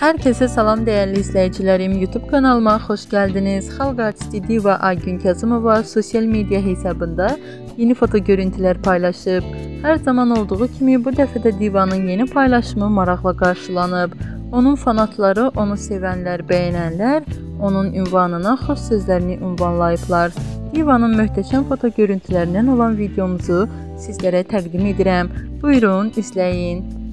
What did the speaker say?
Herkese salam değerli izleyicilerim. YouTube kanalıma hoş geldiniz. Xalq artisti Diva Aygün Kazımova sosyal medya hesabında yeni foto görüntülər paylaşıb. Hər zaman olduğu kimi bu dəfə də Divanın yeni paylaşımı maraqla qarşılanıb. Onun fanatları, onu sevənlər, bəyənənlər onun ünvanına xoş sözlərini ünvanlayıblar. Divanın möhtəşəm foto görüntülərindən olan videomuzu sizlərə təqdim edirəm. Buyurun, izləyin.